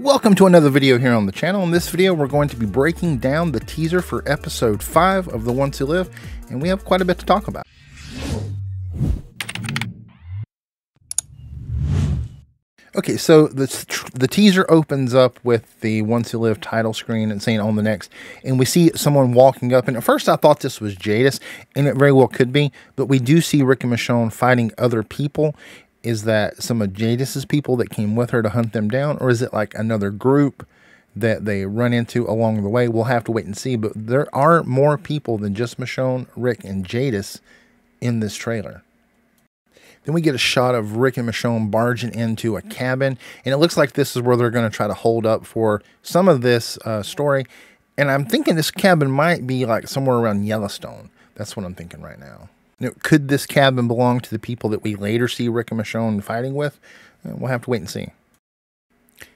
Welcome to another video here on the channel. In this video, we're going to be breaking down the teaser for episode 5 of The Ones Who Live, and we have quite a bit to talk about. Okay, so the, the teaser opens up with the Ones Who Live title screen and saying on the next, and we see someone walking up. And at first, I thought this was Jadis, and it very well could be, but we do see Rick and Michonne fighting other people. Is that some of Jadis's people that came with her to hunt them down, or is it like another group that they run into along the way? We'll have to wait and see, but there are more people than just Michonne, Rick, and Jadis in this trailer. Then we get a shot of Rick and Michonne barging into a cabin, and it looks like this is where they're going to try to hold up for some of this uh, story. And I'm thinking this cabin might be like somewhere around Yellowstone. That's what I'm thinking right now. Now could this cabin belong to the people that we later see Rick and Michonne fighting with? Uh, we'll have to wait and see.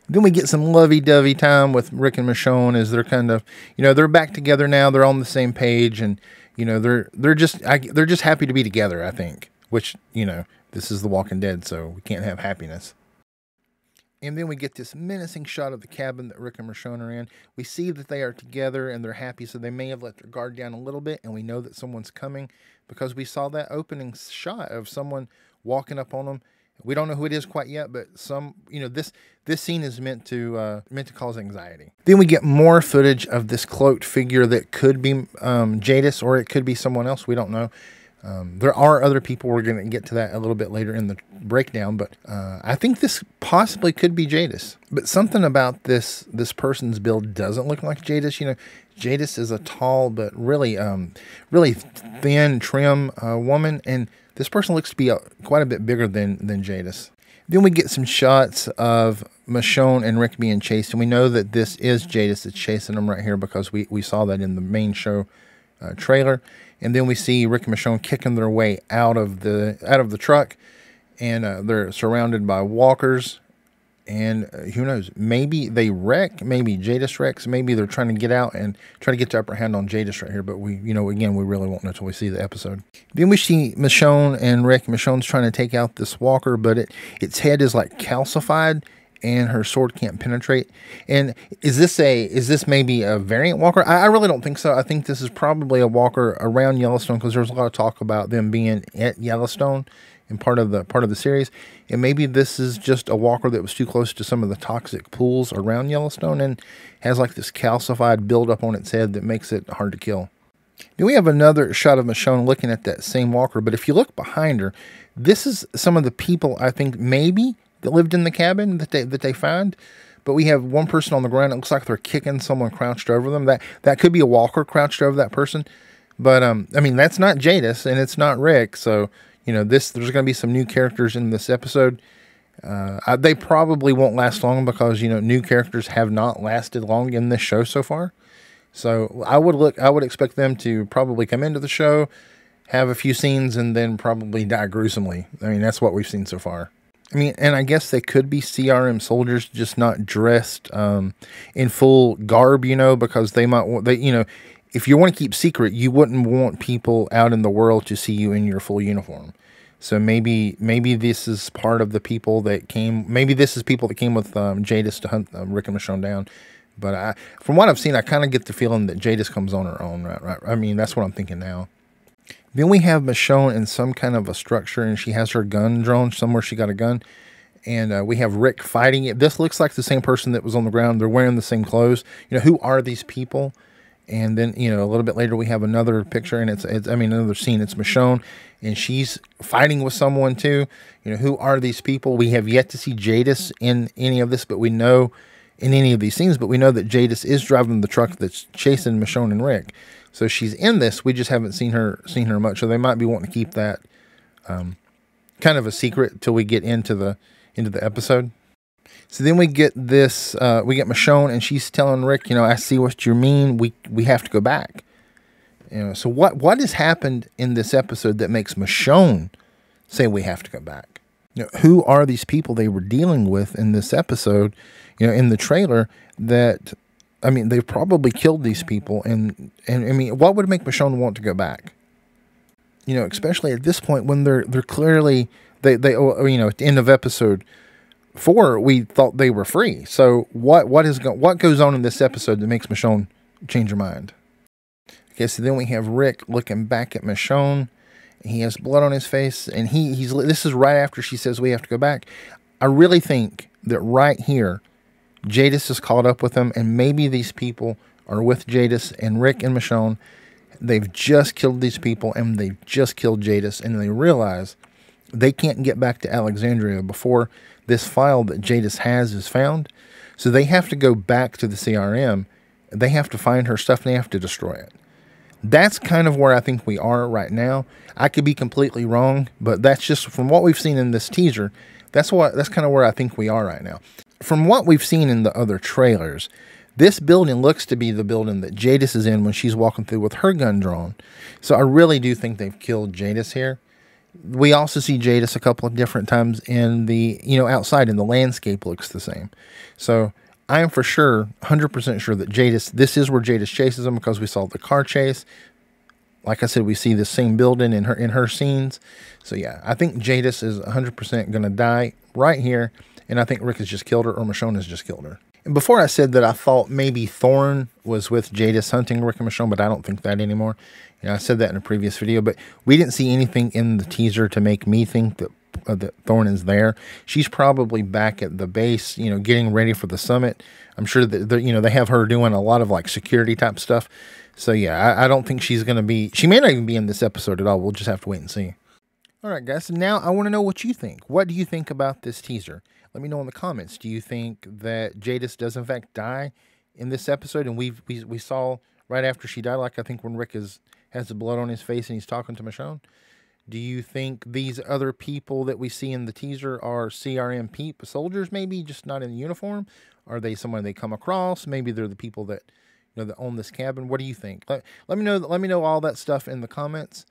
Then we get some lovey-dovey time with Rick and Michonne as they're kind of, you know, they're back together now. They're on the same page, and you know, they're they're just I, they're just happy to be together. I think which, you know, this is The Walking Dead, so we can't have happiness. And then we get this menacing shot of the cabin that Rick and Michonne are in. We see that they are together and they're happy, so they may have let their guard down a little bit, and we know that someone's coming because we saw that opening shot of someone walking up on them. We don't know who it is quite yet, but some, you know, this this scene is meant to uh, meant to cause anxiety. Then we get more footage of this cloaked figure that could be um, Jadis or it could be someone else. We don't know. Um, there are other people. We're going to get to that a little bit later in the breakdown, but uh, I think this possibly could be Jadis. But something about this this person's build doesn't look like Jadis. You know, Jadis is a tall but really um, really thin, trim uh, woman, and this person looks to be a, quite a bit bigger than than Jadis. Then we get some shots of Michonne and Rick being chased, and we know that this is Jadis that's chasing them right here because we, we saw that in the main show uh, trailer and then we see Rick and Michonne kicking their way out of the out of the truck, and uh, they're surrounded by walkers. And uh, who knows? Maybe they wreck. Maybe Jadis wrecks. Maybe they're trying to get out and try to get the upper hand on Jadis right here. But we, you know, again, we really won't know until we see the episode. Then we see Michonne and Rick. Michonne's trying to take out this walker, but it its head is like calcified and her sword can't penetrate. And is this a is this maybe a variant walker? I, I really don't think so. I think this is probably a walker around Yellowstone because there's a lot of talk about them being at Yellowstone and part of the part of the series. And maybe this is just a walker that was too close to some of the toxic pools around Yellowstone and has like this calcified buildup on its head that makes it hard to kill. Then we have another shot of Michonne looking at that same walker, but if you look behind her, this is some of the people I think maybe that lived in the cabin that they that they find. But we have one person on the ground. It looks like they're kicking someone crouched over them. That that could be a walker crouched over that person. But um, I mean that's not Jadis and it's not Rick. So you know this there's going to be some new characters in this episode. Uh, I, they probably won't last long because you know new characters have not lasted long in this show so far. So I would look. I would expect them to probably come into the show, have a few scenes, and then probably die gruesomely. I mean that's what we've seen so far. I mean, and I guess they could be CRM soldiers, just not dressed um, in full garb, you know, because they might want they, you know, if you want to keep secret, you wouldn't want people out in the world to see you in your full uniform. So maybe maybe this is part of the people that came. Maybe this is people that came with um, Jadis to hunt uh, Rick and Michonne down. But I, from what I've seen, I kind of get the feeling that Jadis comes on her own. Right, right. I mean, that's what I'm thinking now. Then we have Michonne in some kind of a structure, and she has her gun drawn somewhere. She got a gun, and uh, we have Rick fighting it. This looks like the same person that was on the ground. They're wearing the same clothes. You know, who are these people? And then you know, a little bit later, we have another picture, and it's, it's I mean, another scene. It's Michonne, and she's fighting with someone too. You know, who are these people? We have yet to see Jadis in any of this, but we know in any of these scenes, but we know that Jadis is driving the truck that's chasing Michonne and Rick. So she's in this. We just haven't seen her seen her much. So they might be wanting to keep that um, kind of a secret till we get into the into the episode. So then we get this. Uh, we get Michonne, and she's telling Rick, you know, I see what you mean. We we have to go back. You know, so what what has happened in this episode that makes Michonne say we have to go back? Know, who are these people they were dealing with in this episode? You know, in the trailer that I mean, they've probably killed these people, and and I mean, what would make Michonne want to go back? You know, especially at this point when they're they're clearly they they oh, you know at the end of episode four, we thought they were free. So what what is go- what goes on in this episode that makes Michonne change her mind? Okay, so then we have Rick looking back at Michonne. He has blood on his face, and he he's this is right after she says we have to go back. I really think that right here, Jadis is caught up with them, and maybe these people are with Jadis and Rick and Michonne. They've just killed these people, and they've just killed Jadis, and they realize they can't get back to Alexandria before this file that Jadis has is found. So they have to go back to the CRM. They have to find her stuff and they have to destroy it. That's kind of where I think we are right now. I could be completely wrong, but that's just from what we've seen in this teaser. That's what that's kind of where I think we are right now. From what we've seen in the other trailers, this building looks to be the building that Jadis is in when she's walking through with her gun drawn. So I really do think they've killed Jadis here we also see Jadis a couple of different times in the, you know, outside and the landscape looks the same. So I am for sure, 100% sure that Jadis, this is where Jadis chases him because we saw the car chase. Like I said, we see the same building in her in her scenes. So yeah, I think Jadis is 100% going to die right here. And I think Rick has just killed her or Michonne has just killed her. And before I said that I thought maybe Thorne was with Jadis hunting Rick and Michonne, but I don't think that anymore. You know, I said that in a previous video, but we didn't see anything in the teaser to make me think that uh, that Thorne is there. She's probably back at the base, you know, getting ready for the summit. I'm sure that you know they have her doing a lot of like security type stuff. So yeah, I, I don't think she's going to be. She may not even be in this episode at all. We'll just have to wait and see. All right, guys. Now I want to know what you think. What do you think about this teaser? Let me know in the comments. Do you think that Jadis does in fact die in this episode? And we we we saw right after she died, like I think when Rick is has the blood on his face and he's talking to Michonne. Do you think these other people that we see in the teaser are CRM peep soldiers, maybe just not in uniform? Are they someone they come across? Maybe they're the people that you know that own this cabin. What do you think? Let, let me know. Let me know all that stuff in the comments.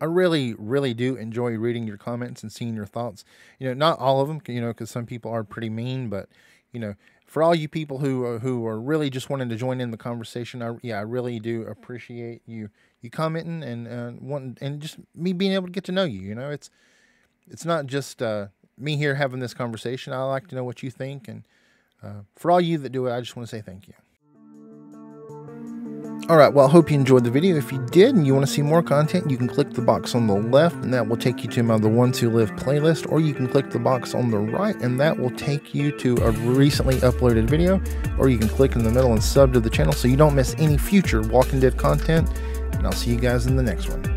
I really, really do enjoy reading your comments and seeing your thoughts. You know, not all of them, you know, because some people are pretty mean, but you know, for all you people who are, who are really just wanting to join in the conversation, I, yeah, I really do appreciate you you commenting and uh, wanting and just me being able to get to know you. You know, it's it's not just uh, me here having this conversation. I like to know what you think, and uh, for all you that do it, I just want to say thank you. All right, well, I hope you enjoyed the video. If you did and you want to see more content, you can click the box on the left, and that will take you to my The Ones Who Live playlist, or you can click the box on the right, and that will take you to a recently uploaded video, or you can click in the middle and sub to the channel so you don't miss any future Walking Dead content, and I'll see you guys in the next one.